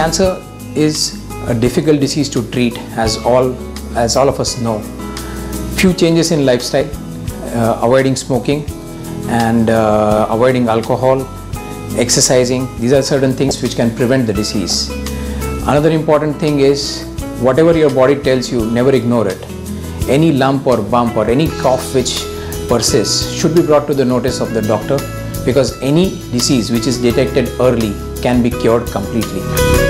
Cancer is a difficult disease to treat as all as all of us know. Few changes in lifestyle, uh, avoiding smoking and uh, avoiding alcohol, exercising, these are certain things which can prevent the disease. Another important thing is whatever your body tells you, never ignore it. Any lump or bump or any cough which persists should be brought to the notice of the doctor because any disease which is detected early can be cured completely.